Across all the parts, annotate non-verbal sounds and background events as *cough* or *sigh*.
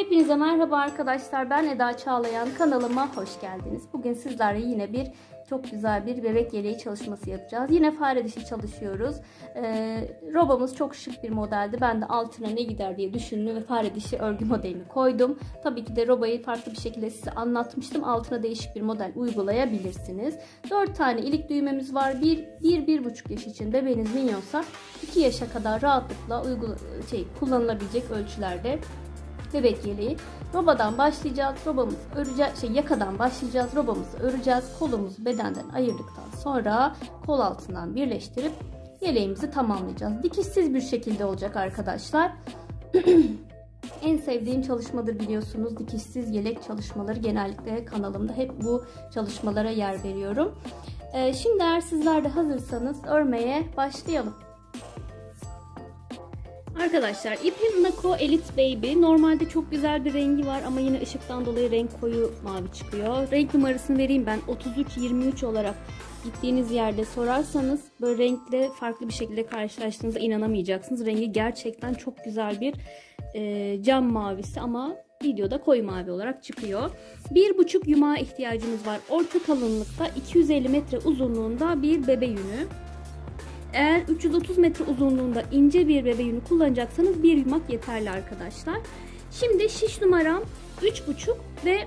Hepinize merhaba arkadaşlar. Ben Eda Çağlayan. Kanalıma hoş geldiniz. Bugün sizlerle yine bir çok güzel bir bebek yeleği çalışması yapacağız. Yine fare dişi çalışıyoruz. Ee, robamız çok şık bir modeldi. Ben de altına ne gider diye düşündüm ve fare dişi örgü modelini koydum. Tabii ki de robayı farklı bir şekilde size anlatmıştım. Altına değişik bir model uygulayabilirsiniz. 4 tane ilik düğmemiz var. 1-1,5 yaş için bebeğiniz minyonsa 2 yaşa kadar rahatlıkla uygula şey, kullanılabilecek ölçülerde bebek yeleği. Robadan başlayacağız. Robamızı öreceğiz. Şey yakadan başlayacağız. Robamızı öreceğiz. Kolumuzu bedenden ayırdıktan sonra kol altından birleştirip yeleğimizi tamamlayacağız. Dikişsiz bir şekilde olacak arkadaşlar. *clears throat* en sevdiğim çalışmadır biliyorsunuz. Dikişsiz yelek çalışmaları genellikle kanalımda hep bu çalışmalara yer veriyorum. Ee, şimdi eğer sizler de hazırsanız örmeye başlayalım. Arkadaşlar ipim Nako Elite Baby. Normalde çok güzel bir rengi var ama yine ışıktan dolayı renk koyu mavi çıkıyor. Renk numarasını vereyim ben. 33-23 olarak gittiğiniz yerde sorarsanız böyle renkle farklı bir şekilde karşılaştığınızda inanamayacaksınız. Rengi gerçekten çok güzel bir e, cam mavisi ama videoda koyu mavi olarak çıkıyor. Bir buçuk yumağa ihtiyacımız var. Orta kalınlıkta 250 metre uzunluğunda bir bebe yünü. Eğer 330 metre uzunluğunda ince bir bebe yünü kullanacaksanız bir yumak yeterli arkadaşlar. Şimdi şiş numaram 3,5 ve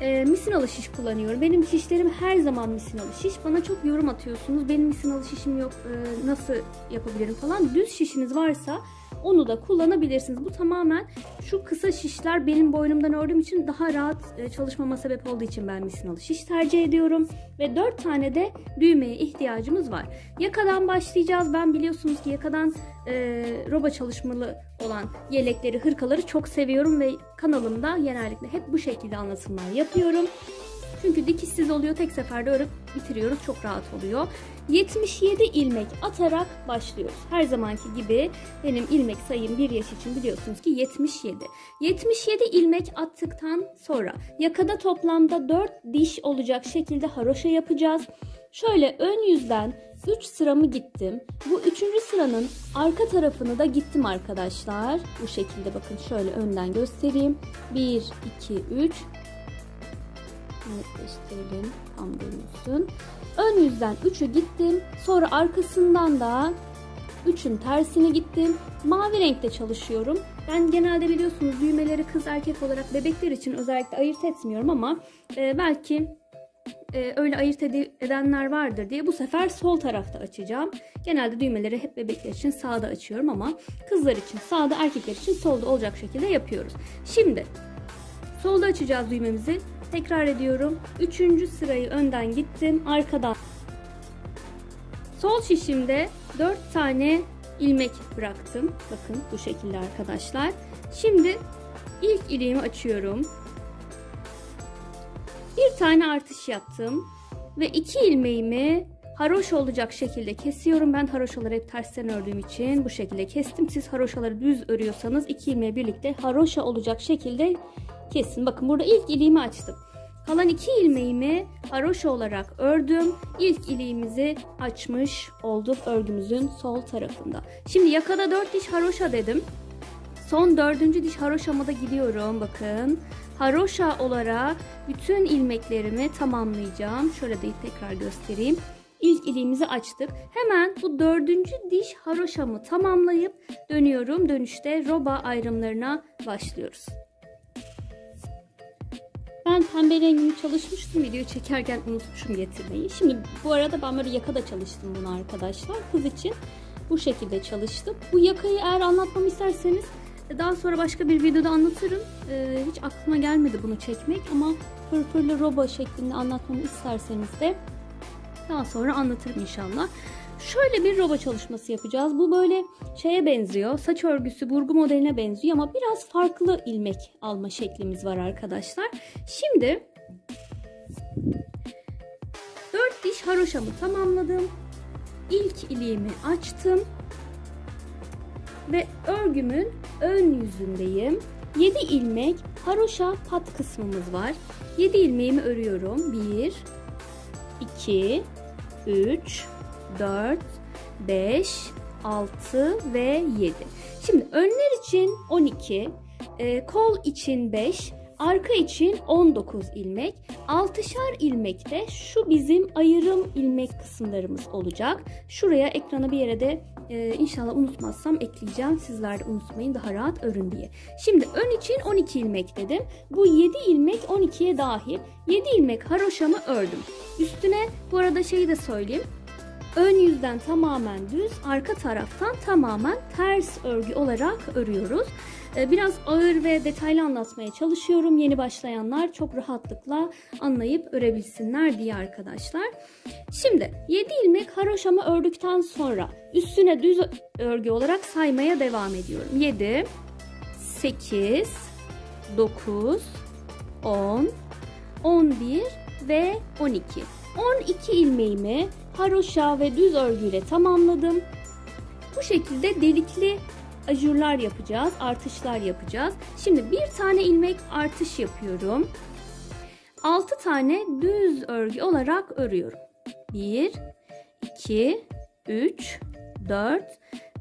e, misinalı şiş kullanıyorum. Benim şişlerim her zaman misinalı şiş. Bana çok yorum atıyorsunuz. Benim misinalı şişim yok e, nasıl yapabilirim falan. Düz şişiniz varsa onu da kullanabilirsiniz. Bu tamamen şu kısa şişler benim boynumdan ördüğüm için daha rahat e, çalışmama sebep olduğu için ben misinalı şiş tercih ediyorum. Ve 4 tane de düğmeye ihtiyacımız var. Yakadan başlayacağız. Ben biliyorsunuz ki yakadan e, roba çalışmalı olan yelekleri, hırkaları çok seviyorum ve kanalımda genellikle hep bu şekilde anlatımlar yapıyorum. Çünkü dikişsiz oluyor. Tek seferde örüp bitiriyoruz. Çok rahat oluyor. 77 ilmek atarak başlıyoruz. Her zamanki gibi benim ilmek sayım bir yaş için biliyorsunuz ki 77. 77 ilmek attıktan sonra yakada toplamda 4 diş olacak şekilde haroşa yapacağız. Şöyle ön yüzden 3 sıramı gittim. Bu 3. sıranın arka tarafını da gittim arkadaşlar. Bu şekilde bakın şöyle önden göstereyim. 1, 2, 3 netleştirelim. Tam görünsün. Ön yüzden 3'ü gittim. Sonra arkasından da 3'ün tersini gittim. Mavi renkte çalışıyorum. Ben genelde biliyorsunuz düğmeleri kız erkek olarak bebekler için özellikle ayırt etmiyorum ama e, belki e, öyle ayırt edenler vardır diye bu sefer sol tarafta açacağım. Genelde düğmeleri hep bebekler için sağda açıyorum ama kızlar için sağda erkekler için solda olacak şekilde yapıyoruz. Şimdi solda açacağız düğmemizi. Tekrar ediyorum. Üçüncü sırayı önden gittim. Arkadan. Sol şişimde 4 tane ilmek bıraktım. Bakın bu şekilde arkadaşlar. Şimdi ilk iliğimi açıyorum. Bir tane artış yaptım. Ve iki ilmeğimi haroş olacak şekilde kesiyorum. Ben haroşaları hep tersten ördüğüm için bu şekilde kestim. Siz haroşaları düz örüyorsanız iki ilmeği birlikte haroşa olacak şekilde kesin. Bakın burada ilk iliğimi açtım. Kalan iki ilmeğimi haroşa olarak ördüm. İlk iliğimizi açmış olduk örgümüzün sol tarafında. Şimdi yakada 4 diş haroşa dedim. Son dördüncü diş haroşama da gidiyorum. Bakın haroşa olarak bütün ilmeklerimi tamamlayacağım. Şöyle de tekrar göstereyim. İlk iliğimizi açtık. Hemen bu dördüncü diş haroşamı tamamlayıp dönüyorum. Dönüşte roba ayrımlarına başlıyoruz. Ben pembe rengini çalışmıştım video çekerken unutmuşum getirmeyi. Şimdi bu arada ben böyle yakada çalıştım bunu arkadaşlar. Kız için bu şekilde çalıştım. Bu yakayı eğer anlatmamı isterseniz e, daha sonra başka bir videoda anlatırım. Ee, hiç aklıma gelmedi bunu çekmek ama pırpırlı roba şeklinde anlatmamı isterseniz de daha sonra anlatırım inşallah. Şöyle bir roba çalışması yapacağız. Bu böyle şeye benziyor. Saç örgüsü burgu modeline benziyor ama biraz farklı ilmek alma şeklimiz var arkadaşlar. Şimdi 4 diş haroşamı tamamladım. İlk iliğimi açtım. Ve örgümün ön yüzündeyim. 7 ilmek haroşa pat kısmımız var. 7 ilmeğimi örüyorum. 1 2 3 4, 5, 6 ve 7. Şimdi önler için 12, e, kol için 5, arka için 19 ilmek. 6'şar ilmekte şu bizim ayırım ilmek kısımlarımız olacak. Şuraya ekrana bir yere de e, inşallah unutmazsam ekleyeceğim. Sizler de unutmayın daha rahat örün diye. Şimdi ön için 12 ilmek dedim. Bu 7 ilmek 12'ye dahil. 7 ilmek haroşamı ördüm. Üstüne bu arada şeyi de söyleyeyim. Ön yüzden tamamen düz, arka taraftan tamamen ters örgü olarak örüyoruz. Ee, biraz ağır ve detaylı anlatmaya çalışıyorum. Yeni başlayanlar çok rahatlıkla anlayıp örebilsinler diye arkadaşlar. Şimdi 7 ilmek haroşamı ördükten sonra üstüne düz örgü olarak saymaya devam ediyorum. 7, 8, 9, 10, 11 ve 12. 12 ilmeğimi haroşa ve düz örgüyle tamamladım. Bu şekilde delikli ajurlar yapacağız, artışlar yapacağız. Şimdi bir tane ilmek artış yapıyorum. 6 tane düz örgü olarak örüyorum. 1 2 3 4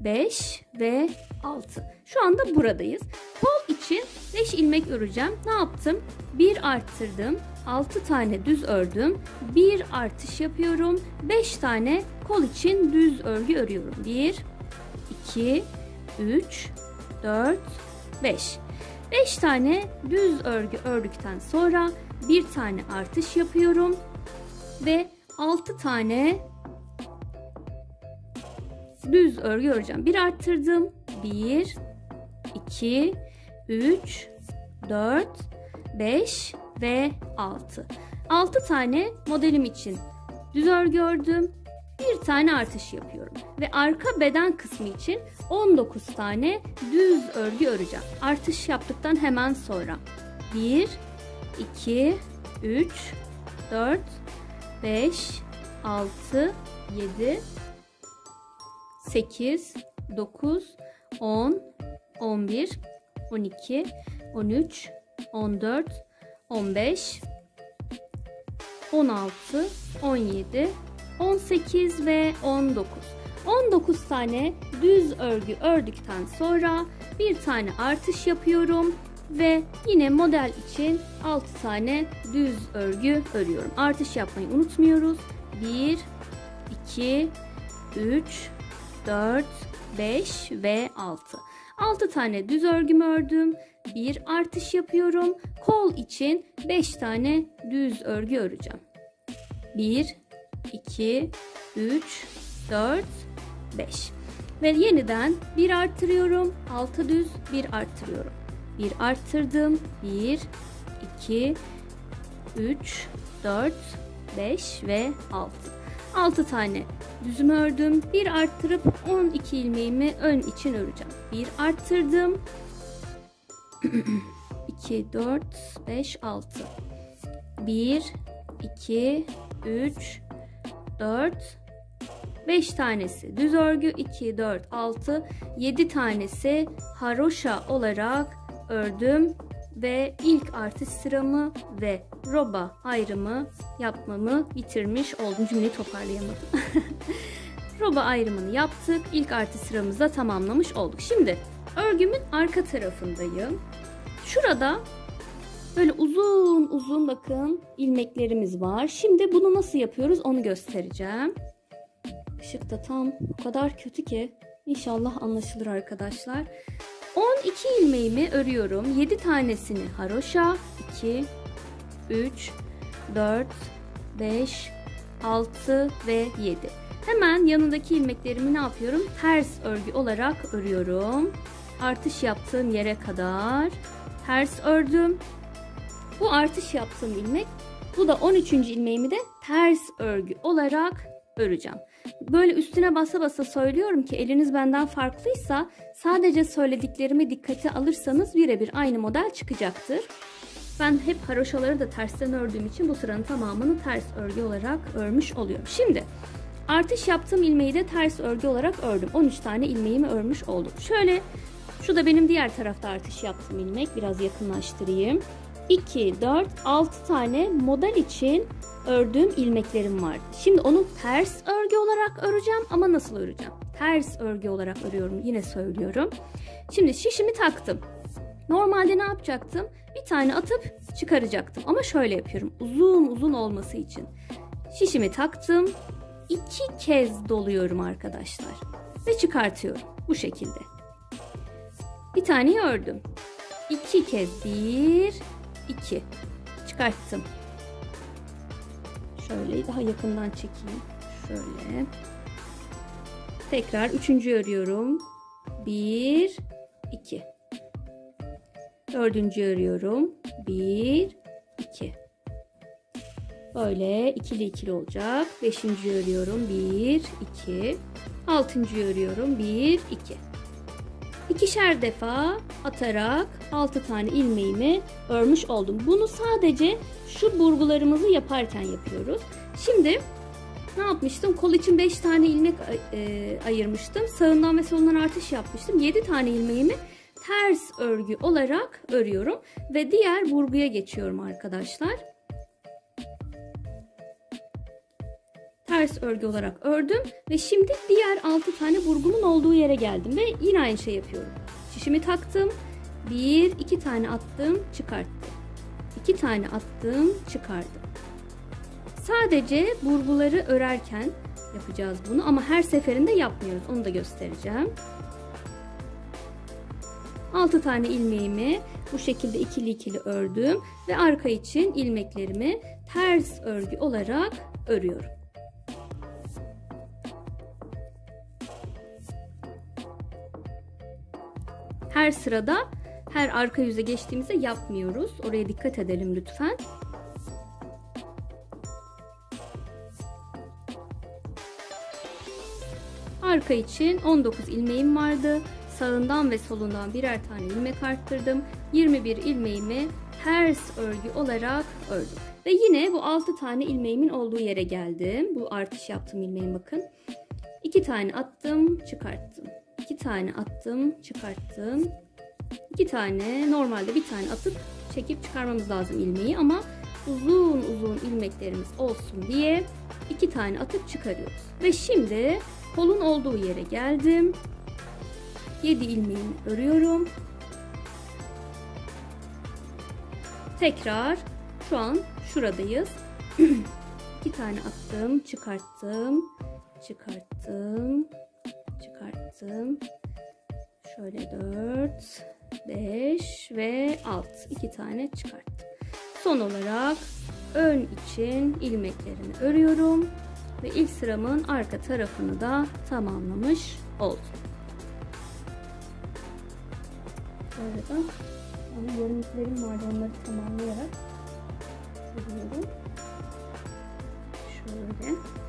5 ve 6. Şu anda buradayız. Kol için 5 ilmek öreceğim. Ne yaptım? 1 arttırdım. 6 tane düz ördüm. 1 artış yapıyorum. 5 tane kol için düz örgü örüyorum. 1 2 3 4 5 5 tane düz örgü ördükten sonra bir tane artış yapıyorum ve 6 tane düz örgü öreceğim. Bir arttırdım. 1 2 3 4 5 ve 6. 6 tane modelim için düz örgü ördüm. Bir tane artış yapıyorum. Ve arka beden kısmı için 19 tane düz örgü öreceğim. Artış yaptıktan hemen sonra. 1, 2, 3, 4, 5, 6, 7, 8, 9, 10, 11, 12, 13, 14, 15, 16, 17, 18 ve 19. 19 tane düz örgü ördükten sonra bir tane artış yapıyorum ve yine model için 6 tane düz örgü örüyorum. Artış yapmayı unutmuyoruz. 1 2 3 4 5 ve 6. 6 tane düz örgümü ördüm. Bir artış yapıyorum. Kol için 5 tane düz örgü öreceğim. 1 2 3 4 5 ve yeniden bir arttırıyorum. 6 düz bir arttırıyorum. Bir arttırdım. 1 2 3 4 5 ve 6. 6 tane düzümü ördüm. Bir arttırıp 12 ilmeğimi ön için öreceğim. Bir arttırdım. 2 4 5 6. 1 2 3 4 5 tanesi düz örgü 2 4 6 7 tanesi haroşa olarak ördüm ve ilk artış sıramı ve roba ayrımı yapmamı bitirmiş oldum. Cümleyi toparlayamadım. *laughs* roba ayrımını yaptık. İlk artış sıramızda tamamlamış olduk. Şimdi örgümün arka tarafındayım. Şurada böyle uzun uzun bakın ilmeklerimiz var. Şimdi bunu nasıl yapıyoruz onu göstereceğim. Işık da tam o kadar kötü ki inşallah anlaşılır arkadaşlar. 12 ilmeğimi örüyorum. 7 tanesini haroşa, 2, 3, 4, 5, 6 ve 7. Hemen yanındaki ilmeklerimi ne yapıyorum? Ters örgü olarak örüyorum. Artış yaptığım yere kadar ters ördüm. Bu artış yaptığım ilmek. Bu da 13. ilmeğimi de ters örgü olarak öreceğim. Böyle üstüne basa basa söylüyorum ki eliniz benden farklıysa sadece söylediklerimi dikkate alırsanız birebir aynı model çıkacaktır. Ben hep haroşaları da tersten ördüğüm için bu sıranın tamamını ters örgü olarak örmüş oluyorum. Şimdi artış yaptığım ilmeği de ters örgü olarak ördüm. 13 tane ilmeğimi örmüş oldum. Şöyle şu da benim diğer tarafta artış yaptığım ilmek. Biraz yakınlaştırayım. 2, 4, 6 tane model için ördüğüm ilmeklerim vardı. Şimdi onu ters örgü olarak öreceğim ama nasıl öreceğim? Ters örgü olarak örüyorum. Yine söylüyorum. Şimdi şişimi taktım. Normalde ne yapacaktım? Bir tane atıp çıkaracaktım. Ama şöyle yapıyorum. Uzun uzun olması için. Şişimi taktım. iki kez doluyorum arkadaşlar. Ve çıkartıyorum. Bu şekilde. Bir tane ördüm. İki kez bir, iki. Çıkarttım. Şöyle daha yakından çekeyim. Şöyle. Tekrar üçüncü örüyorum. Bir, iki. Dördüncü örüyorum. Bir, iki. Böyle ikili ikili olacak. Beşinci örüyorum. Bir, iki. Altıncı örüyorum. Bir, iki. İkişer defa atarak altı tane ilmeğimi örmüş oldum. Bunu sadece şu burgularımızı yaparken yapıyoruz. Şimdi ne yapmıştım? Kol için 5 tane ilmek e, ayırmıştım. Sağından ve solundan artış yapmıştım. 7 tane ilmeğimi ters örgü olarak örüyorum ve diğer burguya geçiyorum arkadaşlar. Ters örgü olarak ördüm ve şimdi diğer 6 tane burgumun olduğu yere geldim ve yine aynı şey yapıyorum. Şişimi taktım. 1 2 tane attım, çıkarttım. 2 tane attım, çıkardım. Sadece burguları örerken yapacağız bunu ama her seferinde yapmıyoruz. Onu da göstereceğim. 6 tane ilmeğimi bu şekilde ikili ikili ördüm ve arka için ilmeklerimi ters örgü olarak örüyorum. Her sırada her arka yüze geçtiğimizde yapmıyoruz. Oraya dikkat edelim lütfen. Arka için 19 ilmeğim vardı. Sağından ve solundan birer tane ilmek arttırdım. 21 ilmeğimi ters örgü olarak ördüm. Ve yine bu 6 tane ilmeğimin olduğu yere geldim. Bu artış yaptığım ilmeğin bakın. 2 tane attım, çıkarttım. 2 tane attım, çıkarttım. 2 tane normalde bir tane atıp çekip çıkarmamız lazım ilmeği ama uzun uzun ilmeklerimiz olsun diye 2 tane atıp çıkarıyoruz. Ve şimdi kolun olduğu yere geldim. 7 ilmeğimi örüyorum. Tekrar şu an şuradayız. *clears throat* 2 tane attım, çıkarttım, çıkarttım, çıkarttım. Şöyle 4, 5 ve 6. 2 tane çıkarttım. Son olarak ön için ilmeklerimi örüyorum ve ilk sıramın arka tarafını da tamamlamış oldum. Bu arada yani görüntülerim vardı tamamlayarak örüyorum. Şöyle.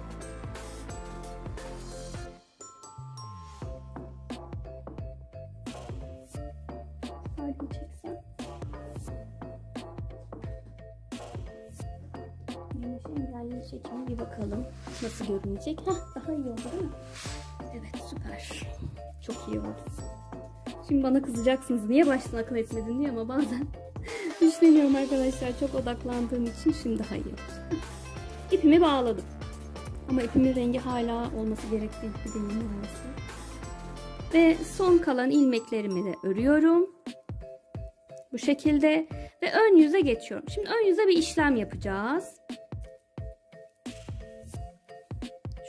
Sadece çeksem. Güneşin engelli çekimi bir bakalım. Nasıl görünecek? Heh, daha iyi oldu değil mi? Evet süper. Çok iyi oldu. Şimdi bana kızacaksınız. Niye baştan akıl etmedin diye ama bazen *laughs* düşünüyorum arkadaşlar. Çok odaklandığım için şimdi daha iyi oldu. İpimi bağladım. Ama ipimin rengi hala olması gerektiği gibi değil maalesef. Ve son kalan ilmeklerimi de örüyorum. Bu şekilde. Ve ön yüze geçiyorum. Şimdi ön yüze bir işlem yapacağız.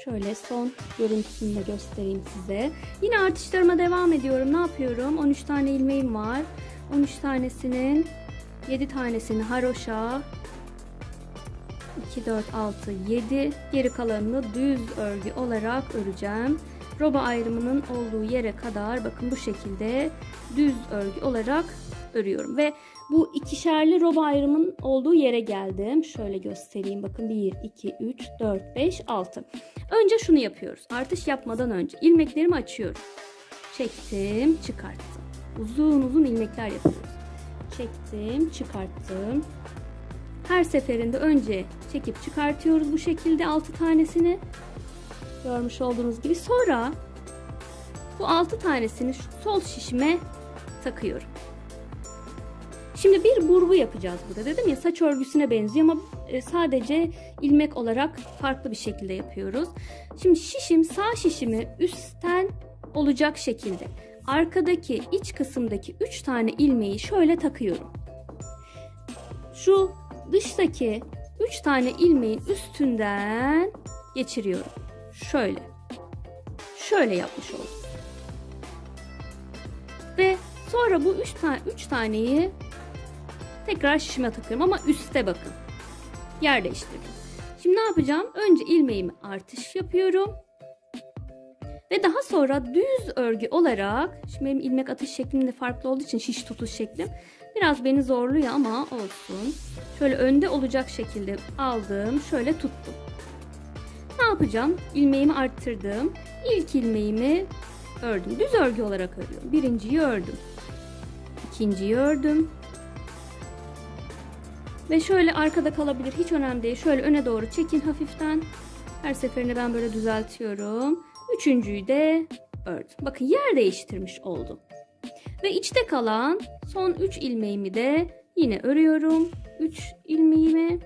Şöyle son görüntüsünü de göstereyim size. Yine artışlarıma devam ediyorum. Ne yapıyorum? 13 tane ilmeğim var. 13 tanesinin 7 tanesini haroşa 2, 4, 6, 7 geri kalanını düz örgü olarak öreceğim. Roba ayrımının olduğu yere kadar bakın bu şekilde düz örgü olarak örüyorum. Ve bu ikişerli roba ayrımın olduğu yere geldim. Şöyle göstereyim. Bakın 1, 2, 3, 4, 5, 6. Önce şunu yapıyoruz. Artış yapmadan önce ilmeklerimi açıyorum. Çektim, çıkarttım. Uzun uzun ilmekler yapıyoruz. Çektim, çıkarttım. Her seferinde önce çekip çıkartıyoruz bu şekilde 6 tanesini. Görmüş olduğunuz gibi. Sonra bu 6 tanesini sol şişime takıyorum. Şimdi bir burgu yapacağız burada. Dedim ya saç örgüsüne benziyor ama e, sadece ilmek olarak farklı bir şekilde yapıyoruz. Şimdi şişim sağ şişimi üstten olacak şekilde arkadaki iç kısımdaki 3 tane ilmeği şöyle takıyorum. Şu dıştaki 3 tane ilmeğin üstünden geçiriyorum. Şöyle. Şöyle yapmış oldum. Ve sonra bu 3 tane 3 taneyi tekrar şişime takıyorum ama üste bakın. Yer değiştirdim. Şimdi ne yapacağım? Önce ilmeğimi artış yapıyorum. Ve daha sonra düz örgü olarak, şimdi benim ilmek atış şeklim de farklı olduğu için şiş tutuş şeklim biraz beni zorluyor ama olsun. Şöyle önde olacak şekilde aldım, şöyle tuttum. Ne yapacağım? İlmeğimi arttırdım. İlk ilmeğimi ördüm. Düz örgü olarak örüyorum. Birinciyi ördüm. İkinciyi ördüm. Ve şöyle arkada kalabilir. Hiç önemli değil. Şöyle öne doğru çekin hafiften. Her seferinde ben böyle düzeltiyorum. Üçüncüyü de ördüm. Bakın yer değiştirmiş oldum. Ve içte kalan son 3 ilmeğimi de yine örüyorum. 3 ilmeğimi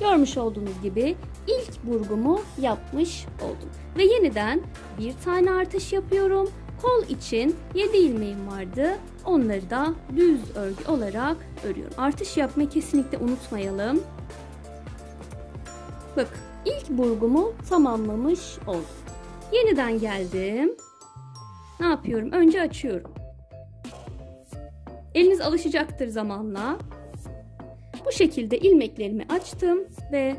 görmüş olduğunuz gibi ilk burgumu yapmış oldum. Ve yeniden bir tane artış yapıyorum. Kol için 7 ilmeğim vardı. Onları da düz örgü olarak örüyorum. Artış yapmayı kesinlikle unutmayalım. Bakın ilk burgumu tamamlamış oldum. Yeniden geldim. Ne yapıyorum? Önce açıyorum. Eliniz alışacaktır zamanla. Bu şekilde ilmeklerimi açtım ve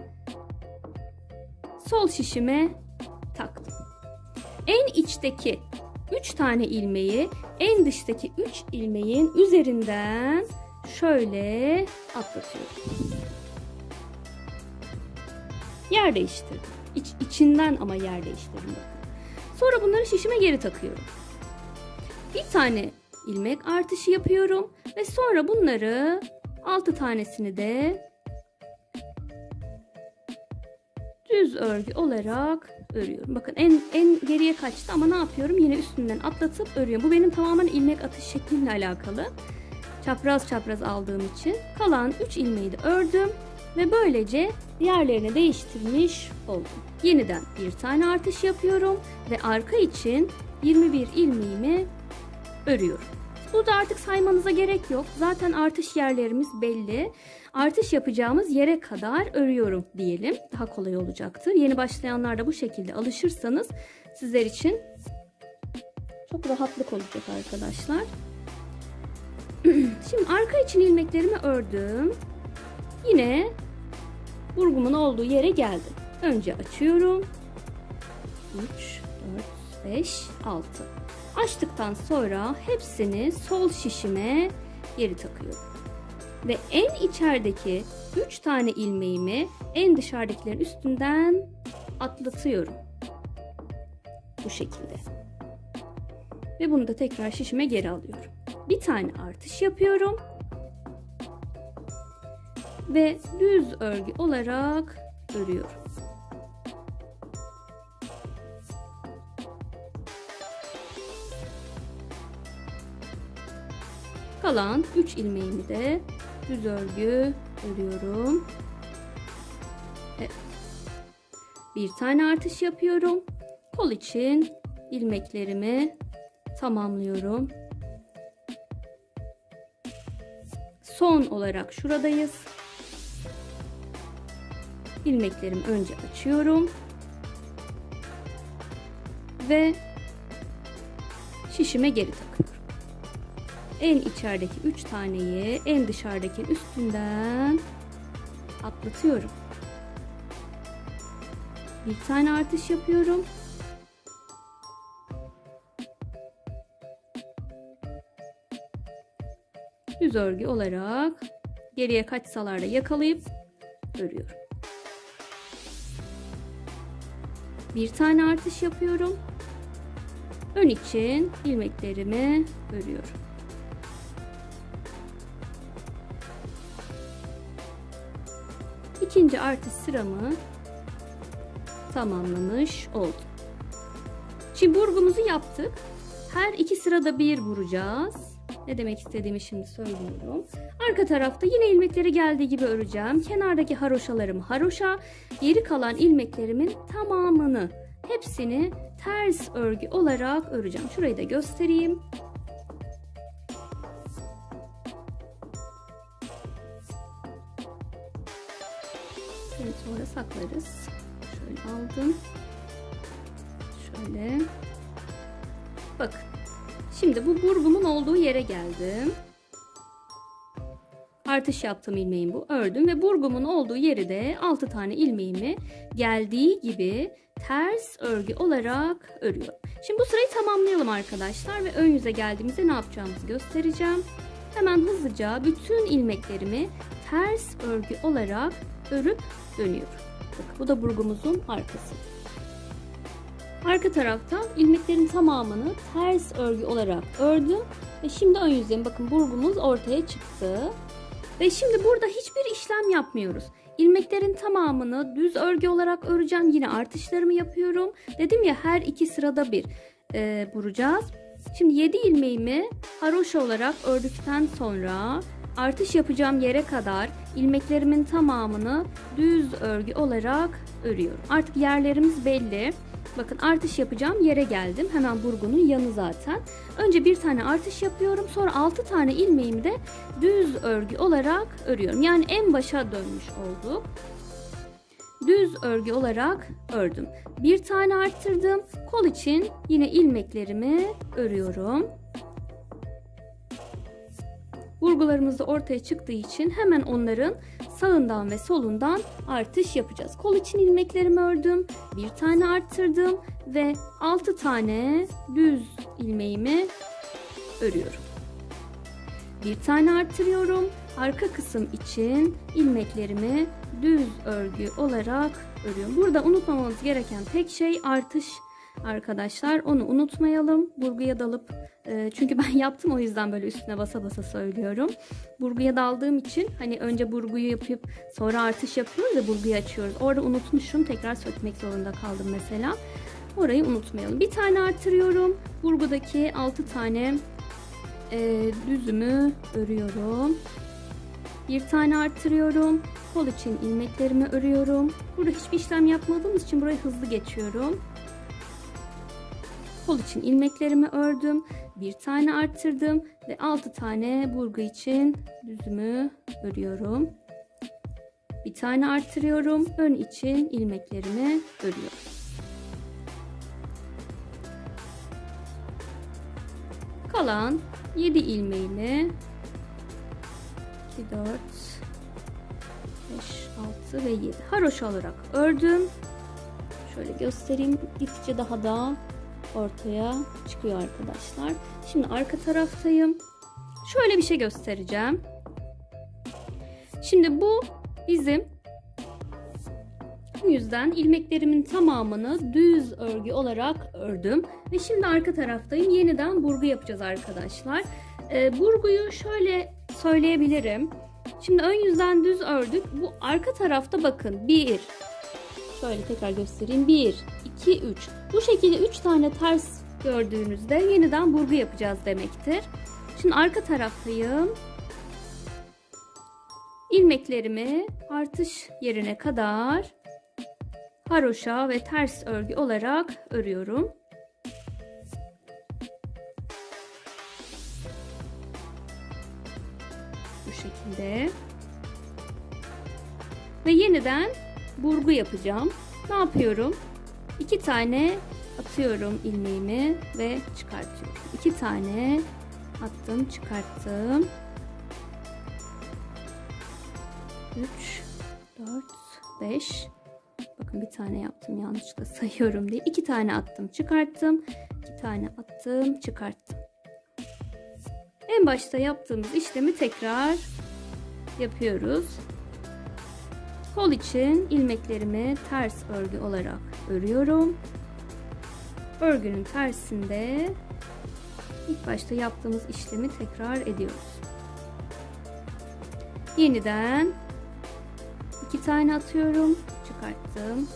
sol şişime taktım. En içteki 3 tane ilmeği en dıştaki 3 ilmeğin üzerinden şöyle atlatıyorum. Yer değiştirdim. İç, içinden ama yer değiştirdim. Sonra bunları şişime geri takıyorum. Bir tane ilmek artışı yapıyorum ve sonra bunları 6 tanesini de düz örgü olarak örüyorum. Bakın en en geriye kaçtı ama ne yapıyorum? Yine üstünden atlatıp örüyorum. Bu benim tamamen ilmek atış şeklimle alakalı. Çapraz çapraz aldığım için kalan 3 ilmeği de ördüm ve böylece yerlerini değiştirmiş oldum. Yeniden bir tane artış yapıyorum ve arka için 21 ilmeğimi örüyorum. Burada artık saymanıza gerek yok. Zaten artış yerlerimiz belli. Artış yapacağımız yere kadar örüyorum diyelim. Daha kolay olacaktır. Yeni başlayanlar da bu şekilde alışırsanız sizler için çok rahatlık olacak arkadaşlar. *clears throat* Şimdi arka için ilmeklerimi ördüm. Yine burgumun olduğu yere geldim. Önce açıyorum. 3, 4, 5, 6. Açtıktan sonra hepsini sol şişime geri takıyorum. Ve en içerideki 3 tane ilmeğimi en dışarıdakilerin üstünden atlatıyorum. Bu şekilde. Ve bunu da tekrar şişime geri alıyorum. Bir tane artış yapıyorum. Ve düz örgü olarak örüyorum. Kalan 3 ilmeğimi de düz örgü örüyorum. Bir tane artış yapıyorum. Kol için ilmeklerimi tamamlıyorum. Son olarak şuradayız. İlmeklerimi önce açıyorum. Ve şişime geri takıyorum en içerideki 3 taneyi en dışarıdaki üstünden atlatıyorum. Bir tane artış yapıyorum. Düz örgü olarak geriye kaçsalar da yakalayıp örüyorum. Bir tane artış yapıyorum. Ön için ilmeklerimi örüyorum. İkinci artış sıramı tamamlamış oldum. Şimdi burgumuzu yaptık. Her iki sırada bir vuracağız. Ne demek istediğimi şimdi söylüyorum. Arka tarafta yine ilmekleri geldiği gibi öreceğim. Kenardaki haroşalarımı haroşa, geri kalan ilmeklerimin tamamını hepsini ters örgü olarak öreceğim. Şurayı da göstereyim. Saklarız. Şöyle aldım. Şöyle. Bakın. Şimdi bu burgumun olduğu yere geldim. Artış yaptım ilmeğim bu. Ördüm ve burgumun olduğu yeri de 6 tane ilmeğimi geldiği gibi ters örgü olarak örüyorum. Şimdi bu sırayı tamamlayalım arkadaşlar ve ön yüze geldiğimizde ne yapacağımızı göstereceğim. Hemen hızlıca bütün ilmeklerimi ters örgü olarak örüp dönüyorum. Bakın bu da burgumuzun arkası. Arka tarafta ilmeklerin tamamını ters örgü olarak ördüm ve şimdi ön yüzeyim bakın burgumuz ortaya çıktı. Ve şimdi burada hiçbir işlem yapmıyoruz. İlmeklerin tamamını düz örgü olarak öreceğim. Yine artışlarımı yapıyorum. Dedim ya her iki sırada bir e, vuracağız. Şimdi 7 ilmeğimi haroşa olarak ördükten sonra artış yapacağım yere kadar ilmeklerimin tamamını düz örgü olarak örüyorum. Artık yerlerimiz belli. Bakın artış yapacağım yere geldim. Hemen burgunun yanı zaten. Önce bir tane artış yapıyorum. Sonra 6 tane ilmeğimi de düz örgü olarak örüyorum. Yani en başa dönmüş olduk. Düz örgü olarak ördüm. Bir tane arttırdım. Kol için yine ilmeklerimi örüyorum. Vurgularımız da ortaya çıktığı için hemen onların sağından ve solundan artış yapacağız. Kol için ilmeklerimi ördüm. Bir tane arttırdım ve 6 tane düz ilmeğimi örüyorum. Bir tane arttırıyorum. Arka kısım için ilmeklerimi düz örgü olarak örüyorum. Burada unutmamamız gereken tek şey artış arkadaşlar. Onu unutmayalım. Burguya dalıp e, çünkü *laughs* ben yaptım o yüzden böyle üstüne basa basa söylüyorum. Burguya daldığım için hani önce burguyu yapıp sonra artış yapıyoruz ve burguyu açıyoruz. Orada unutmuşum. Tekrar sökmek zorunda kaldım mesela. Orayı unutmayalım. Bir tane arttırıyorum. Burgudaki 6 tane e, düzümü örüyorum. Bir tane arttırıyorum. Kol için ilmeklerimi örüyorum. Burada hiçbir işlem yapmadığımız için burayı hızlı geçiyorum. Kol için ilmeklerimi ördüm. Bir tane arttırdım ve 6 tane burgu için düzümü örüyorum. Bir tane arttırıyorum. Ön için ilmeklerimi örüyorum. Kalan 7 ilmeğimi 2, 4, 5, 6 ve 7 haroşa olarak ördüm. Şöyle göstereyim. Gittikçe daha da ortaya çıkıyor arkadaşlar. Şimdi arka taraftayım. Şöyle bir şey göstereceğim. Şimdi bu bizim bu yüzden ilmeklerimin tamamını düz örgü olarak ördüm. Ve şimdi arka taraftayım. Yeniden burgu yapacağız arkadaşlar. Ee, burguyu şöyle söyleyebilirim. Şimdi ön yüzden düz ördük. Bu arka tarafta bakın 1 şöyle tekrar göstereyim. 1 2 3. Bu şekilde 3 tane ters gördüğünüzde yeniden burgu yapacağız demektir. Şimdi arka taraftayım. İlmeklerimi artış yerine kadar haroşa ve ters örgü olarak örüyorum. Bu şekilde. Ve yeniden burgu yapacağım. Ne yapıyorum? İki tane atıyorum ilmeğimi ve çıkartıyorum. İki tane attım, çıkarttım. 3 4 5 Bakın bir tane yaptım yanlışlıkla sayıyorum diye. iki tane attım, çıkarttım. iki tane attım, çıkarttım. En başta yaptığımız işlemi tekrar yapıyoruz. Kol için ilmeklerimi ters örgü olarak örüyorum. Örgünün tersinde ilk başta yaptığımız işlemi tekrar ediyoruz. Yeniden iki tane atıyorum, çıkarttım.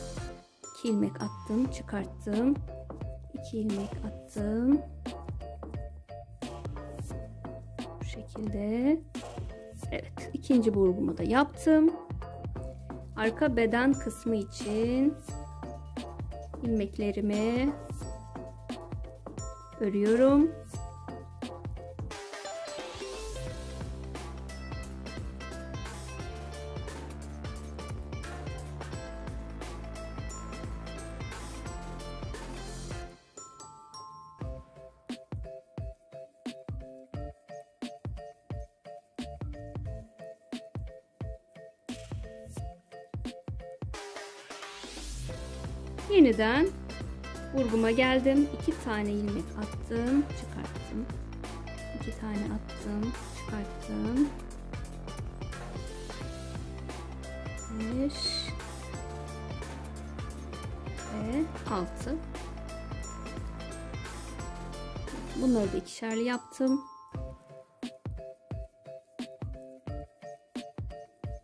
İki ilmek attım, çıkarttım. İki ilmek attım. Bu şekilde. Evet, ikinci burgumu da yaptım. Arka beden kısmı için ilmeklerimi örüyorum. Yeniden vurguma geldim. İki tane ilmek attım, çıkarttım. İki tane attım, çıkarttım. Beş ve altı. Bunları da ikişerli yaptım.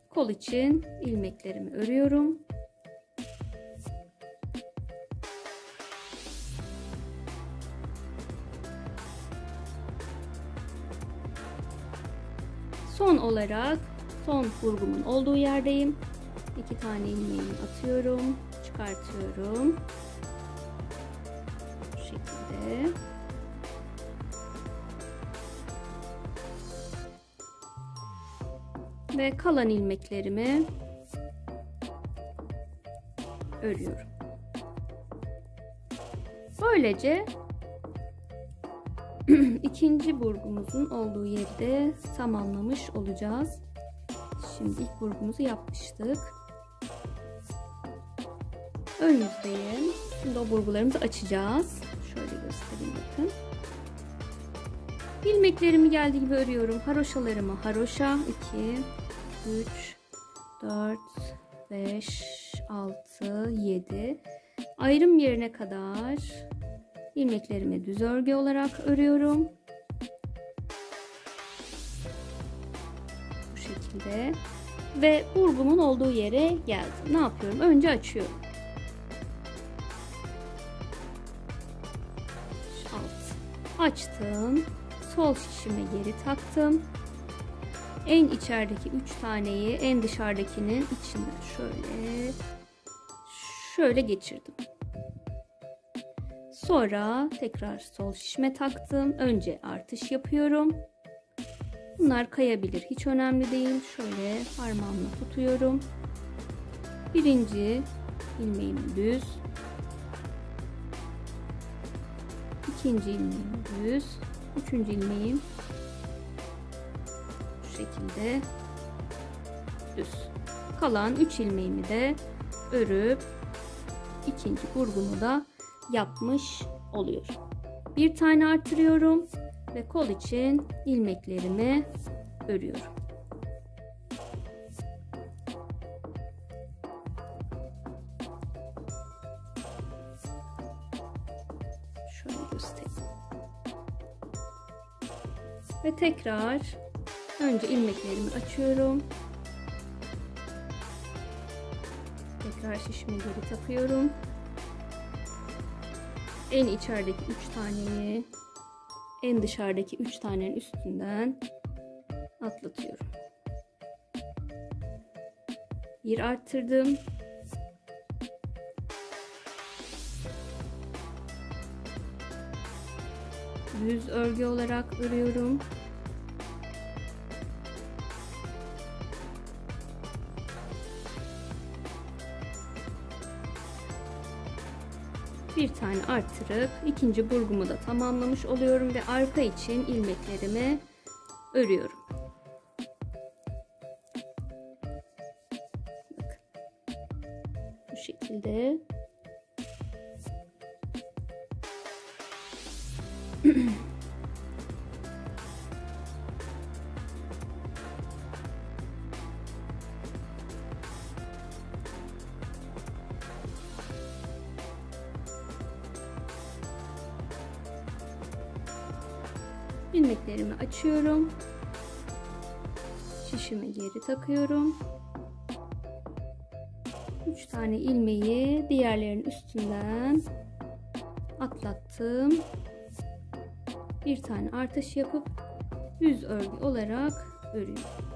Kol için ilmeklerimi örüyorum. Son olarak son vurgumun olduğu yerdeyim. İki tane ilmeğimi atıyorum, çıkartıyorum. Bu şekilde. Ve kalan ilmeklerimi örüyorum. Böylece *clears throat* ikinci burgumuzun olduğu yerde tamamlamış olacağız. Şimdi ilk burgumuzu yapmıştık. Ön yüzdeyim. Şimdi o burgularımızı açacağız. Şöyle göstereyim bakın. İlmeklerimi geldiği gibi örüyorum. Haroşalarımı haroşa 2 3 4 5 6 7 ayrım yerine kadar ilmeklerimi düz örgü olarak örüyorum. Bu şekilde. Ve burgumun olduğu yere geldim. Ne yapıyorum? Önce açıyorum. Alt. Açtım. Sol şişime geri taktım. En içerideki 3 taneyi en dışarıdakinin içinden şöyle şöyle geçirdim. Sonra tekrar sol şişme taktım. Önce artış yapıyorum. Bunlar kayabilir. Hiç önemli değil. Şöyle parmağımla tutuyorum. Birinci ilmeğimi düz. ikinci ilmeğim düz. Üçüncü ilmeğim bu şekilde düz. Kalan 3 ilmeğimi de örüp ikinci burgumu da yapmış oluyorum. Bir tane artırıyorum ve kol için ilmeklerimi örüyorum. Şöyle göstereyim. Ve tekrar önce ilmeklerimi açıyorum. Tekrar şişimi geri takıyorum en içerideki 3 taneyi en dışarıdaki 3 tanenin üstünden atlatıyorum. Bir arttırdım. Düz örgü olarak örüyorum. Bir tane arttırıp ikinci burgumu da tamamlamış oluyorum ve arka için ilmeklerimi örüyorum. Bakın. Bu şekilde. *clears throat* açıyorum. Şişimi geri takıyorum. 3 tane ilmeği diğerlerinin üstünden atlattım. Bir tane artış yapıp düz örgü olarak örüyorum.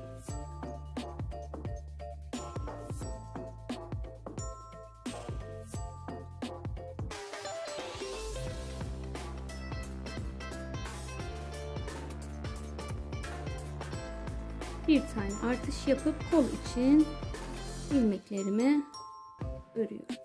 Yapıp kol için ilmeklerimi örüyorum.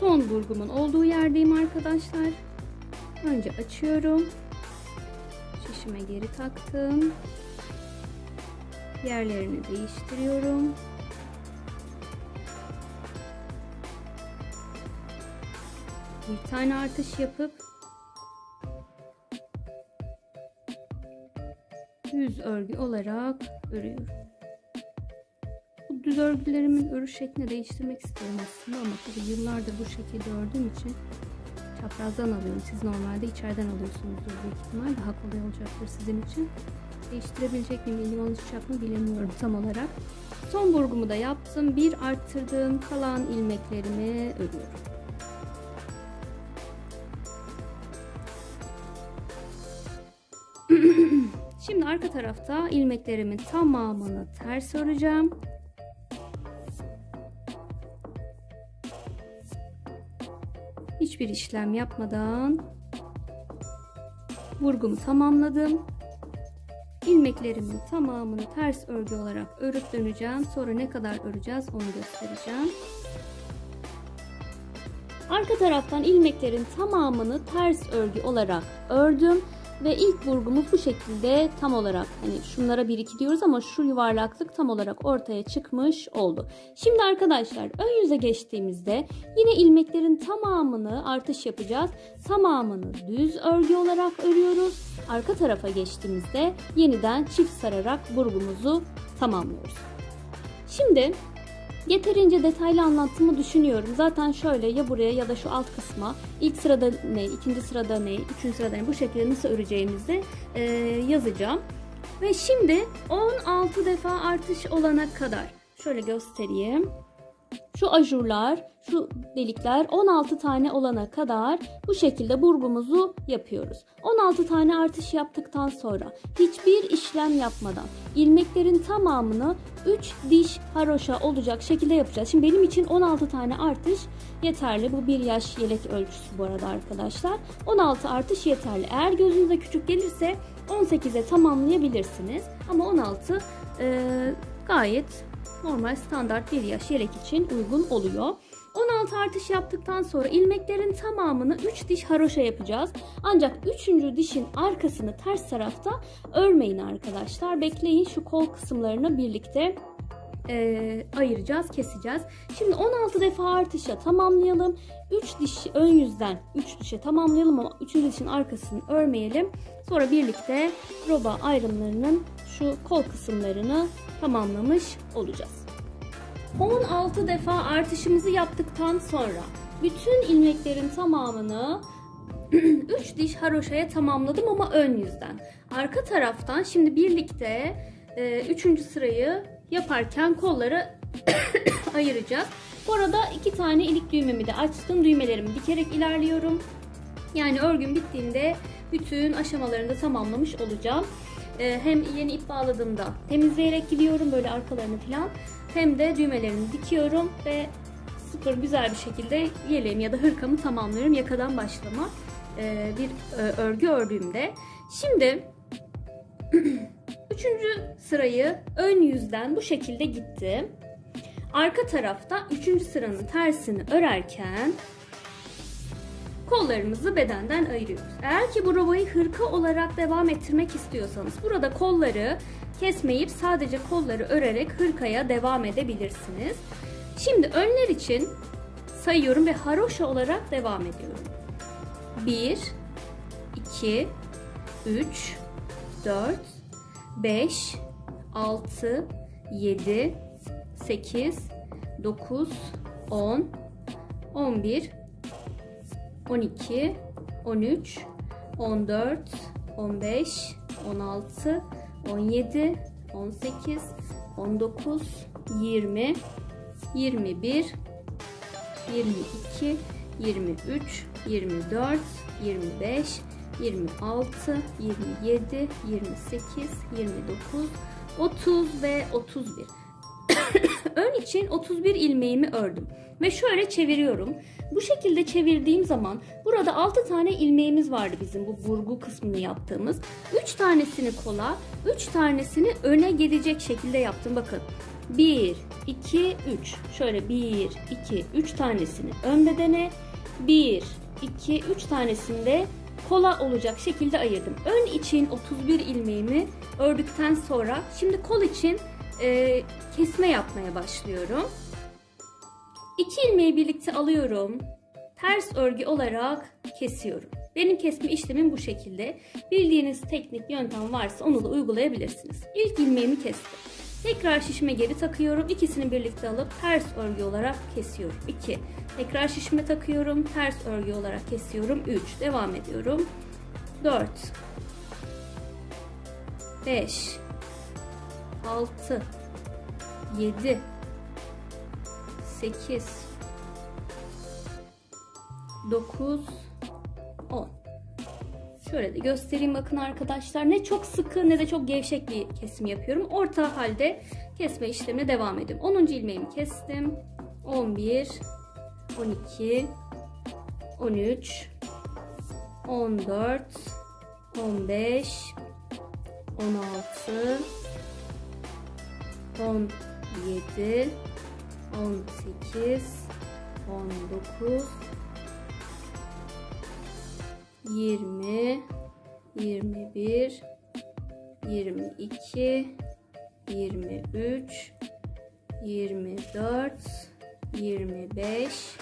Son burgumun olduğu yerdeyim arkadaşlar. Önce açıyorum. Şişime geri taktım. Yerlerini değiştiriyorum. Bir tane artış yapıp düz örgü olarak örüyorum. Bu düz örgülerimin örüş şeklini değiştirmek istiyorum aslında ama tabii yıllardır bu şekilde ördüğüm için çaprazdan alıyorum. Siz normalde içeriden alıyorsunuzdur büyük ihtimal. Daha kolay olacaktır sizin için. Değiştirebilecek miyim, elim alışacak mı bilemiyorum tam olarak. Son burgumu da yaptım. Bir arttırdığım kalan ilmeklerimi örüyorum. Şimdi arka tarafta ilmeklerimin tamamını ters öreceğim. Hiçbir işlem yapmadan vurgumu tamamladım. İlmeklerimin tamamını ters örgü olarak örüp döneceğim. Sonra ne kadar öreceğiz onu göstereceğim. Arka taraftan ilmeklerin tamamını ters örgü olarak ördüm. Ve ilk vurgumuz bu şekilde tam olarak hani şunlara bir iki diyoruz ama şu yuvarlaklık tam olarak ortaya çıkmış oldu. Şimdi arkadaşlar ön yüze geçtiğimizde yine ilmeklerin tamamını artış yapacağız. Tamamını düz örgü olarak örüyoruz. Arka tarafa geçtiğimizde yeniden çift sararak vurgumuzu tamamlıyoruz. Şimdi Yeterince detaylı anlattığımı düşünüyorum. Zaten şöyle ya buraya ya da şu alt kısma ilk sırada ne, ikinci sırada ne, üçüncü sırada ne bu şekilde nasıl öreceğimizi e, yazacağım. Ve şimdi 16 defa artış olana kadar şöyle göstereyim. Şu ajurlar, şu delikler 16 tane olana kadar bu şekilde burgumuzu yapıyoruz. 16 tane artış yaptıktan sonra hiçbir işlem yapmadan ilmeklerin tamamını 3 diş haroşa olacak şekilde yapacağız. Şimdi benim için 16 tane artış yeterli. Bu bir yaş yelek ölçüsü bu arada arkadaşlar. 16 artış yeterli. Eğer gözünüze küçük gelirse 18'e tamamlayabilirsiniz. Ama 16 e, gayet normal standart bir yaş yelek için uygun oluyor. 16 artış yaptıktan sonra ilmeklerin tamamını 3 diş haroşa yapacağız. Ancak 3. dişin arkasını ters tarafta örmeyin arkadaşlar. Bekleyin şu kol kısımlarını birlikte e, ayıracağız, keseceğiz. Şimdi 16 defa artışa tamamlayalım. 3 diş ön yüzden 3 dişe tamamlayalım ama 3. dişin arkasını örmeyelim. Sonra birlikte roba ayrımlarının şu kol kısımlarını tamamlamış olacağız. 16 defa artışımızı yaptıktan sonra bütün ilmeklerin tamamını *clears throat* 3 diş haroşaya tamamladım ama ön yüzden. Arka taraftan şimdi birlikte 3. E, sırayı yaparken kolları *clears throat* ayıracağız. Bu arada iki tane ilik düğmemi de açtım. Düğmelerimi dikerek ilerliyorum. Yani örgün bittiğinde bütün aşamalarını da tamamlamış olacağım. Ee, hem yeni ip bağladığımda temizleyerek gidiyorum böyle arkalarını falan. Hem de düğmelerini dikiyorum ve sıfır güzel bir şekilde yeleğimi ya da hırkamı tamamlıyorum. Yakadan başlama e, bir e, örgü ördüğümde. Şimdi *clears throat* üçüncü sırayı ön yüzden bu şekilde gitti. Arka tarafta üçüncü sıranın tersini örerken kollarımızı bedenden ayırıyoruz. Eğer ki bu robayı hırka olarak devam ettirmek istiyorsanız burada kolları kesmeyip sadece kolları örerek hırkaya devam edebilirsiniz. Şimdi önler için sayıyorum ve haroşa olarak devam ediyorum. 1 2 3 4 5 6 7 8 9 10 11 12 13 14 15 16 17 18 19 20 21 22 23 24 25 26 27 28 29 30 ve 31 *coughs* ön için 31 ilmeğimi ördüm ve şöyle çeviriyorum. Bu şekilde çevirdiğim zaman burada 6 tane ilmeğimiz vardı bizim bu burgu kısmını yaptığımız. 3 tanesini kola, 3 tanesini öne gelecek şekilde yaptım. Bakın 1, 2, 3. Şöyle 1, 2, 3 tanesini ön bedene, 1, 2, 3 tanesini de kola olacak şekilde ayırdım. Ön için 31 ilmeğimi ördükten sonra şimdi kol için e, kesme yapmaya başlıyorum. İki ilmeği birlikte alıyorum. Ters örgü olarak kesiyorum. Benim kesme işlemim bu şekilde. Bildiğiniz teknik yöntem varsa onu da uygulayabilirsiniz. İlk ilmeğimi kestim. Tekrar şişime geri takıyorum. İkisini birlikte alıp ters örgü olarak kesiyorum. 2. Tekrar şişime takıyorum. Ters örgü olarak kesiyorum. 3. Devam ediyorum. 4. 5. 6. 7. 8. 9. 10. Şöyle de göstereyim bakın arkadaşlar. Ne çok sıkı ne de çok gevşek bir kesim yapıyorum. Orta halde kesme işlemine devam ediyorum. 10. ilmeğimi kestim. 11 12 13 14 15 16 17 18 19 20 21 22 23 24 25 26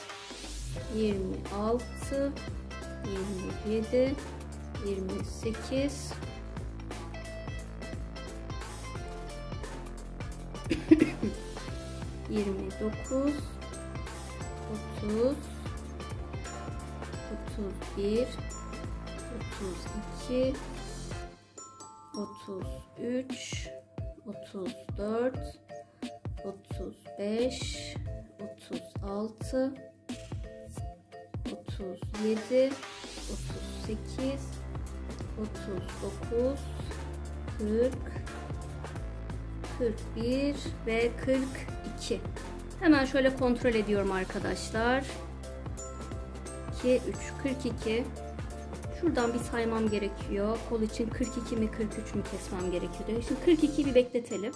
27 28 29 30 31 32 33 34 35 36 37 38 39 40 41 ve 42 hemen şöyle kontrol ediyorum arkadaşlar 2 3 42 Şuradan bir saymam gerekiyor. Kol için 42 mi 43 mü kesmem gerekiyor. Şimdi 42 bir bekletelim.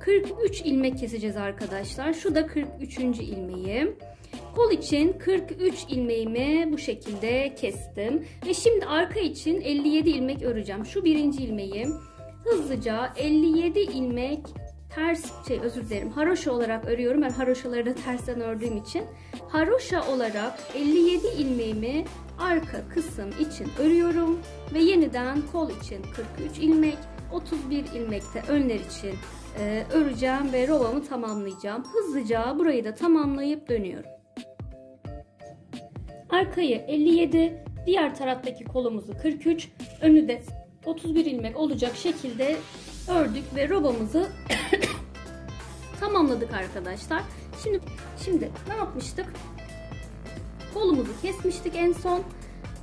43 ilmek keseceğiz arkadaşlar. Şu da 43. ilmeğim. Kol için 43 ilmeğimi bu şekilde kestim. Ve şimdi arka için 57 ilmek öreceğim. Şu birinci ilmeğim. Hızlıca 57 ilmek ters şey özür dilerim haroşa olarak örüyorum. Ben haroşaları da tersten ördüğüm için. Haroşa olarak 57 ilmeğimi arka kısım için örüyorum ve yeniden kol için 43 ilmek 31 ilmekte önler için e, öreceğim ve rovamı tamamlayacağım. Hızlıca burayı da tamamlayıp dönüyorum. Arkayı 57, diğer taraftaki kolumuzu 43, önü de 31 ilmek olacak şekilde ördük ve robamızı tamamladık arkadaşlar. Şimdi şimdi ne yapmıştık? Kolumuzu kesmiştik en son.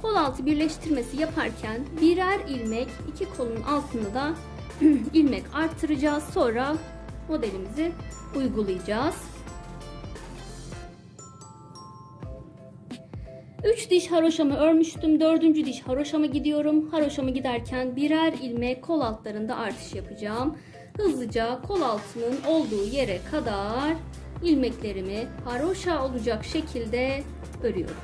Kol altı birleştirmesi yaparken birer ilmek iki kolun altında da *clears throat* ilmek arttıracağız. Sonra modelimizi uygulayacağız. 3 diş haroşamı örmüştüm. 4. diş haroşama gidiyorum. Haroşama giderken birer ilmek kol altlarında artış yapacağım. Hızlıca kol altının olduğu yere kadar ilmeklerimi haroşa olacak şekilde örüyorum.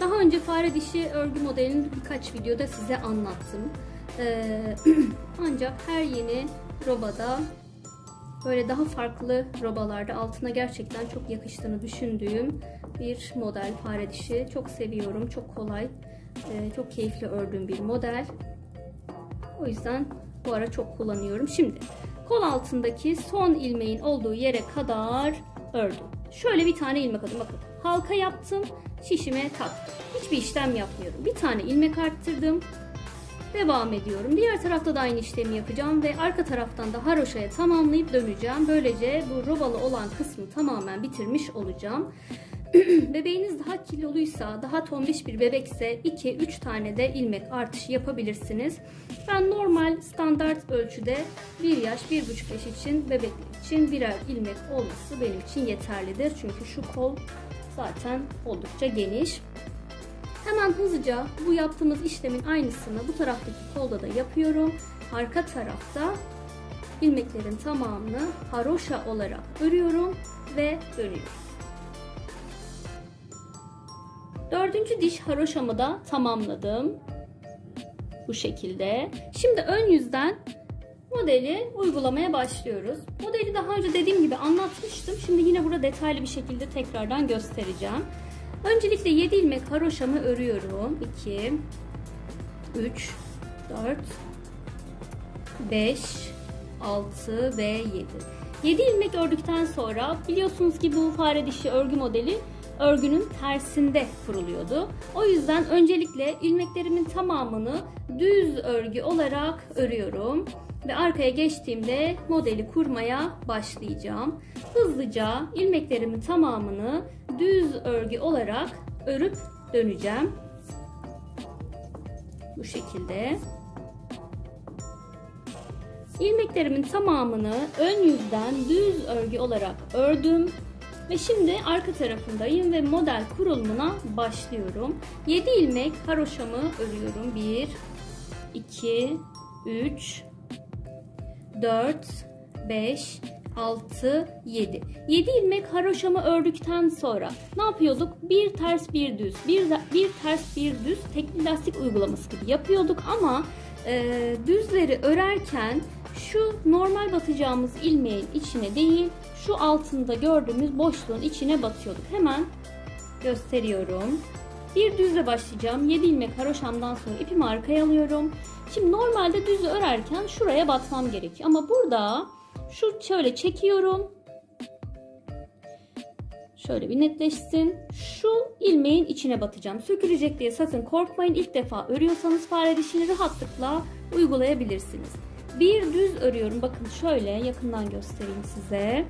Daha önce fare dişi örgü modelini birkaç videoda size anlattım. Ee, *clears throat* ancak her yeni robada böyle daha farklı robalarda altına gerçekten çok yakıştığını düşündüğüm bir model fare dişi. Çok seviyorum, çok kolay, e, çok keyifli ördüğüm bir model. O yüzden bu ara çok kullanıyorum. Şimdi kol altındaki son ilmeğin olduğu yere kadar ördüm. Şöyle bir tane ilmek aldım. Bakın halka yaptım, şişime taktım. Hiçbir işlem yapmıyorum. Bir tane ilmek arttırdım. Devam ediyorum. Diğer tarafta da aynı işlemi yapacağım ve arka taraftan da haroşaya tamamlayıp döneceğim. Böylece bu robalı olan kısmı tamamen bitirmiş olacağım. *clears throat* bebeğiniz daha kiloluysa, daha tombiş bir bebekse 2-3 tane de ilmek artışı yapabilirsiniz. Ben normal standart ölçüde 1 yaş, 1,5 yaş için bebekler için birer ilmek olması benim için yeterlidir. Çünkü şu kol zaten oldukça geniş. Hemen hızlıca bu yaptığımız işlemin aynısını bu taraftaki kolda da yapıyorum. Arka tarafta ilmeklerin tamamını haroşa olarak örüyorum ve dönüyorum. Dördüncü diş haroşamı da tamamladım. Bu şekilde. Şimdi ön yüzden modeli uygulamaya başlıyoruz. Modeli daha önce dediğim gibi anlatmıştım. Şimdi yine burada detaylı bir şekilde tekrardan göstereceğim. Öncelikle 7 ilmek haroşamı örüyorum. 2 3 4 5 6 ve 7. 7 ilmek ördükten sonra biliyorsunuz ki bu fare dişi örgü modeli örgünün tersinde kuruluyordu. O yüzden öncelikle ilmeklerimin tamamını düz örgü olarak örüyorum ve arkaya geçtiğimde modeli kurmaya başlayacağım. Hızlıca ilmeklerimin tamamını düz örgü olarak örüp döneceğim. Bu şekilde. İlmeklerimin tamamını ön yüzden düz örgü olarak ördüm. Ve şimdi arka tarafındayım ve model kurulumuna başlıyorum. 7 ilmek haroşamı örüyorum. 1, 2, 3, 4, 5, 6, 7. 7 ilmek haroşamı ördükten sonra ne yapıyorduk? Bir ters bir düz, bir, bir ters bir düz tekli lastik uygulaması gibi yapıyorduk ama e, düzleri örerken şu normal batacağımız ilmeğin içine değil şu altında gördüğümüz boşluğun içine batıyorduk. Hemen gösteriyorum. Bir düzle başlayacağım. 7 ilmek haroşamdan sonra ipimi arkaya alıyorum. Şimdi normalde düzü örerken şuraya batmam gerekiyor. Ama burada şu şöyle çekiyorum. Şöyle bir netleşsin. Şu ilmeğin içine batacağım. Sökülecek diye sakın korkmayın. İlk defa örüyorsanız fare dişini rahatlıkla uygulayabilirsiniz. Bir düz örüyorum. Bakın şöyle yakından göstereyim size.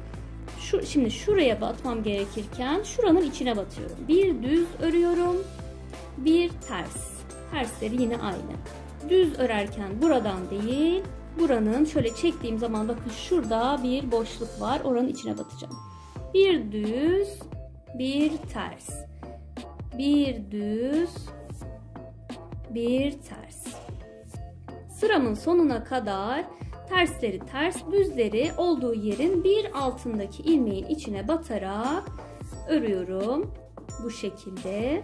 Şu, şimdi şuraya batmam gerekirken şuranın içine batıyorum. Bir düz örüyorum. Bir ters. Tersleri yine aynı. Düz örerken buradan değil, buranın şöyle çektiğim zaman bakın şurada bir boşluk var. Oranın içine batacağım. Bir düz, bir ters. Bir düz, bir ters. Sıramın sonuna kadar tersleri ters, düzleri olduğu yerin bir altındaki ilmeğin içine batarak örüyorum. Bu şekilde.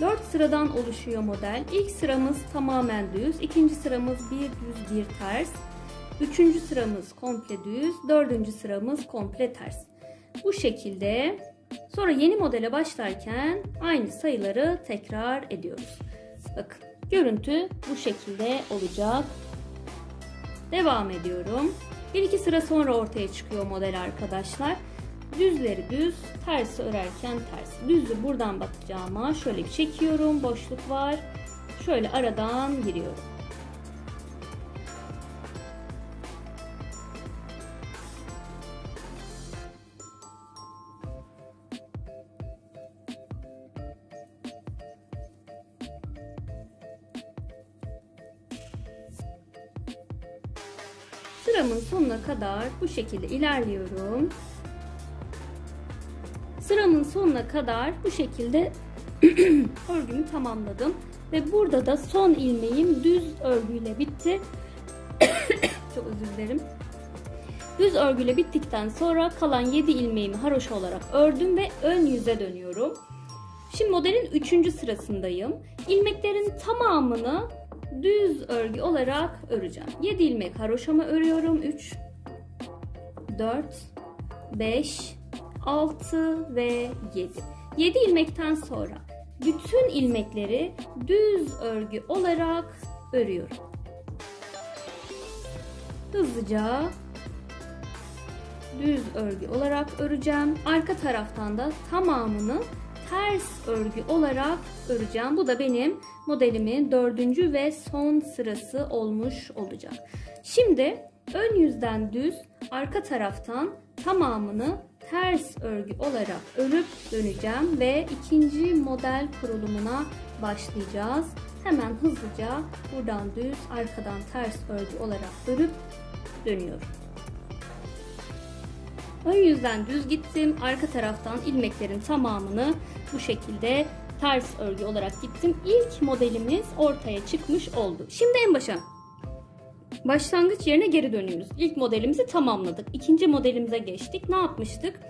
Dört sıradan oluşuyor model. İlk sıramız tamamen düz, ikinci sıramız bir düz bir ters, üçüncü sıramız komple düz, dördüncü sıramız komple ters. Bu şekilde sonra yeni modele başlarken aynı sayıları tekrar ediyoruz. Bakın görüntü bu şekilde olacak. Devam ediyorum. Bir iki sıra sonra ortaya çıkıyor model arkadaşlar. Düzleri düz, tersi örerken ters. Düzü buradan batacağıma şöyle bir çekiyorum. Boşluk var. Şöyle aradan giriyorum. Sıramın sonuna kadar bu şekilde ilerliyorum. Sıramın sonuna kadar bu şekilde *clears throat* örgümü tamamladım. Ve burada da son ilmeğim düz örgüyle bitti. *clears throat* Çok özür dilerim. Düz örgüyle bittikten sonra kalan 7 ilmeğimi haroşa olarak ördüm ve ön yüze dönüyorum. Şimdi modelin 3. sırasındayım. İlmeklerin tamamını düz örgü olarak öreceğim. 7 ilmek haroşama örüyorum. 3 4 5 6 ve 7. 7 ilmekten sonra bütün ilmekleri düz örgü olarak örüyorum. Hızlıca düz örgü olarak öreceğim. Arka taraftan da tamamını ters örgü olarak öreceğim. Bu da benim modelimin dördüncü ve son sırası olmuş olacak. Şimdi ön yüzden düz, arka taraftan tamamını ters örgü olarak örüp döneceğim ve ikinci model kurulumuna başlayacağız. Hemen hızlıca buradan düz, arkadan ters örgü olarak örüp dönüyorum. Ön yüzden düz gittim. Arka taraftan ilmeklerin tamamını bu şekilde ters örgü olarak gittim. İlk modelimiz ortaya çıkmış oldu. Şimdi en başa başlangıç yerine geri dönüyoruz. İlk modelimizi tamamladık. İkinci modelimize geçtik. Ne yapmıştık?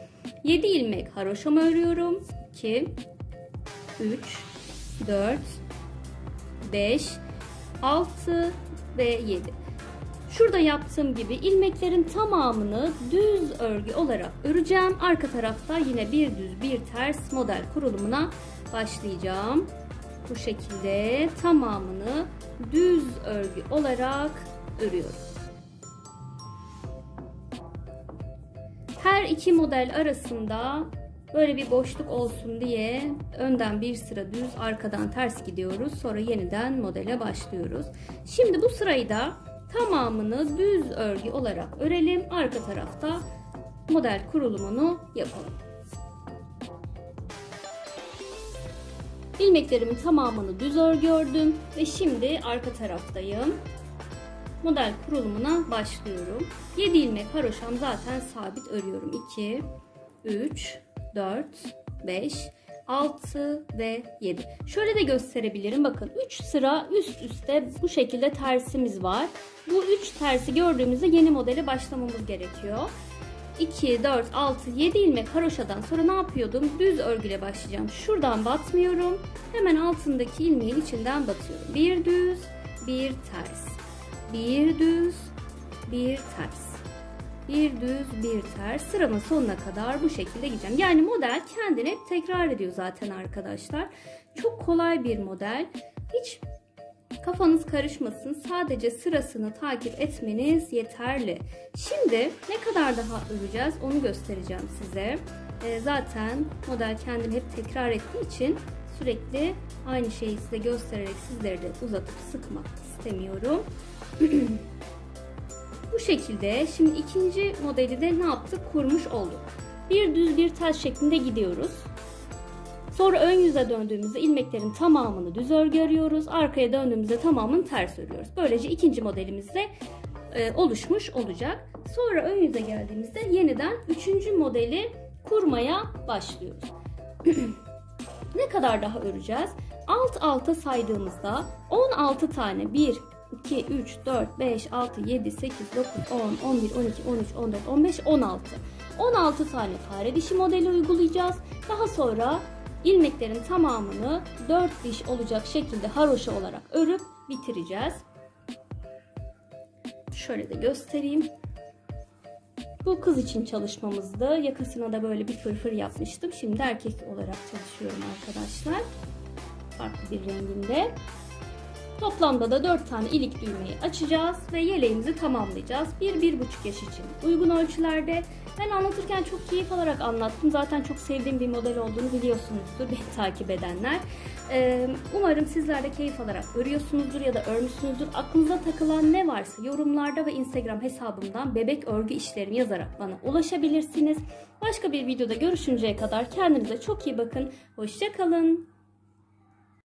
7 ilmek haroşam örüyorum. 2 3 4 5 6 ve 7. Şurada yaptığım gibi ilmeklerin tamamını düz örgü olarak öreceğim. Arka tarafta yine bir düz bir ters model kurulumuna başlayacağım. Bu şekilde tamamını düz örgü olarak örüyorum. Her iki model arasında böyle bir boşluk olsun diye önden bir sıra düz arkadan ters gidiyoruz. Sonra yeniden modele başlıyoruz. Şimdi bu sırayı da tamamını düz örgü olarak örelim. Arka tarafta model kurulumunu yapalım. İlmeklerimin tamamını düz örgü ördüm ve şimdi arka taraftayım. Model kurulumuna başlıyorum. 7 ilmek haroşam zaten sabit örüyorum. 2, 3, 4, 5, 6 ve 7. Şöyle de gösterebilirim. Bakın 3 sıra üst üste bu şekilde tersimiz var. Bu 3 tersi gördüğümüzde yeni modele başlamamız gerekiyor. 2, 4, 6, 7 ilmek haroşadan sonra ne yapıyordum? Düz örgüyle başlayacağım. Şuradan batmıyorum. Hemen altındaki ilmeğin içinden batıyorum. Bir düz, bir ters. Bir düz, bir ters. Bir düz, bir ters. Sıramın sonuna kadar bu şekilde gideceğim. Yani model kendini tekrar ediyor zaten arkadaşlar. Çok kolay bir model. Hiç Kafanız karışmasın. Sadece sırasını takip etmeniz yeterli. Şimdi ne kadar daha öreceğiz onu göstereceğim size. E, zaten model kendini hep tekrar ettiği için sürekli aynı şeyi size göstererek sizleri de uzatıp sıkmak istemiyorum. *clears throat* Bu şekilde şimdi ikinci modeli de ne yaptık? Kurmuş olduk. Bir düz bir ters şeklinde gidiyoruz. Sonra ön yüze döndüğümüzde ilmeklerin tamamını düz örgü örüyoruz. Arkaya döndüğümüzde tamamını ters örüyoruz. Böylece ikinci modelimiz de e, oluşmuş olacak. Sonra ön yüze geldiğimizde yeniden üçüncü modeli kurmaya başlıyoruz. *clears throat* ne kadar daha öreceğiz? Alt alta saydığımızda 16 tane 1, 2, 3, 4, 5, 6, 7, 8, 9, 10, 11, 12, 13, 14, 15, 16. 16 tane fare dişi modeli uygulayacağız. Daha sonra ilmeklerin tamamını 4 diş olacak şekilde haroşa olarak örüp bitireceğiz. Şöyle de göstereyim. Bu kız için çalışmamızdı. Yakasına da böyle bir fırfır yapmıştım. Şimdi erkek olarak çalışıyorum arkadaşlar. Farklı bir renginde. Toplamda da 4 tane ilik düğmeyi açacağız ve yeleğimizi tamamlayacağız. 1-1,5 yaş için uygun ölçülerde. Ben anlatırken çok keyif alarak anlattım. Zaten çok sevdiğim bir model olduğunu biliyorsunuzdur beni *laughs* takip edenler. Ee, umarım sizler de keyif alarak örüyorsunuzdur ya da örmüşsünüzdür. Aklınıza takılan ne varsa yorumlarda ve Instagram hesabımdan bebek örgü işlerimi yazarak bana ulaşabilirsiniz. Başka bir videoda görüşünceye kadar kendinize çok iyi bakın. Hoşçakalın.